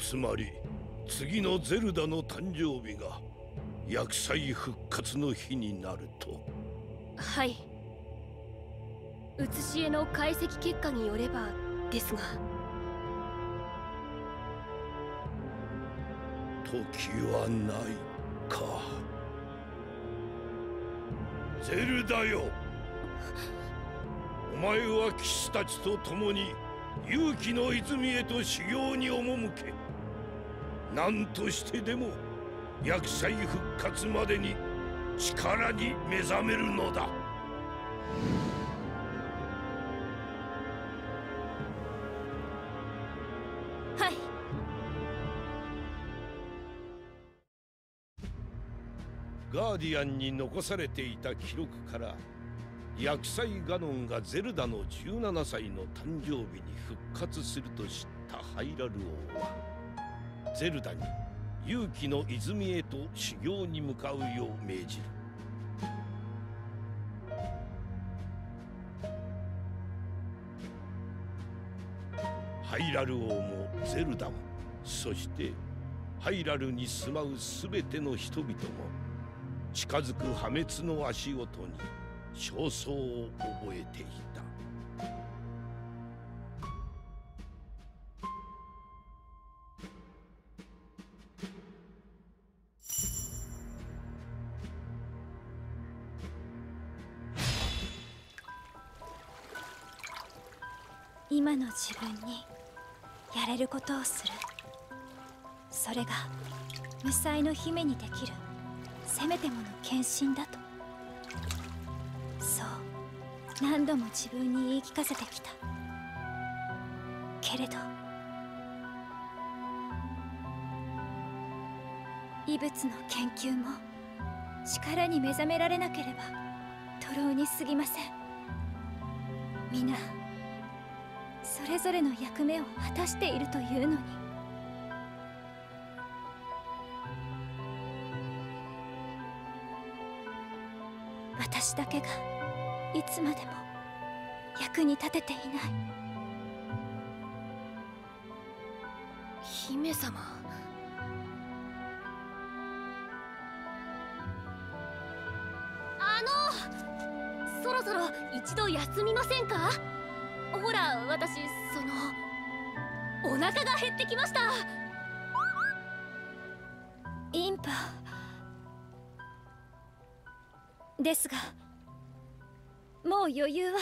つまり次のゼルダの誕生日が薬剤復活の日になると。はい。写し絵の解析結果によればですが。時はないか。ゼルダよ。お前は騎士たちと共に勇気の泉へと修行に赴け。何としてでも薬剤復活までに力に目覚めるのだ。はい。ガーディアンに残されていた記録から薬剤ガノンがゼルダの17歳の誕生日に復活すると知ったハイラル王。はゼルダに勇気の泉へと修行に向かうよう命じる。ハイラル王もゼルダも。そしてハイラルに住まう全ての人々も近づく破滅の足音に。焦燥を覚えていた。今の自分にやれることをする。それが無才の姫にできるせめてもの献身だと。何度も自分に言い聞かせてきた。けれど異物の研究も力に目覚められなければ徒労に過ぎません。皆それぞれの役目を果たしているというのに。私だけがいつまでも役に立てていない。姫様。あのそろそろ一度休みませんか？ほら私そのお腹が減ってきました。インパですがもう余裕は。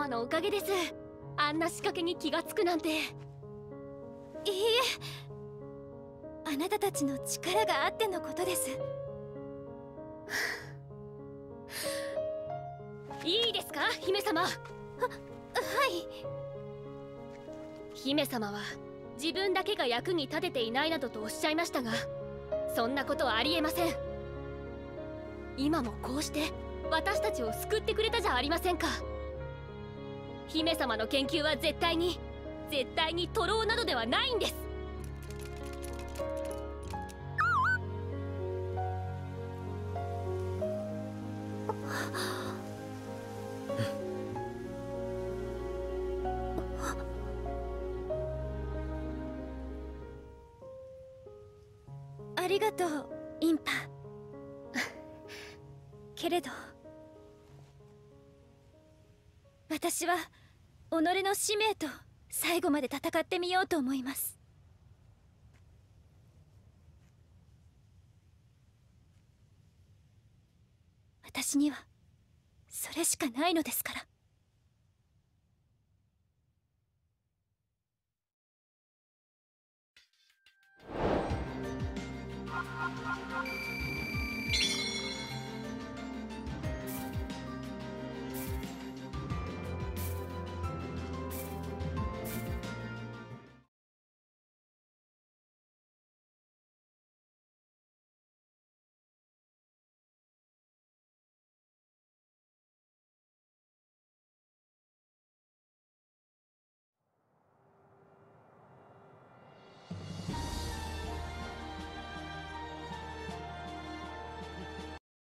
様のおかげです。あんな仕掛けに気がつくなんて。いいえ。あなたたちの力があってのことです。いいですか姫様？はい。姫様は自分だけが役に立てていないなどとおっしゃいましたがそんなことはありえません。今もこうして私たちを救ってくれたじゃありませんか姫様の研究は絶対に絶対に徒労などではないんです。ありがとうインパ。けれど私は己の使命と最後まで戦ってみようと思います。私にはそれしかないのですから。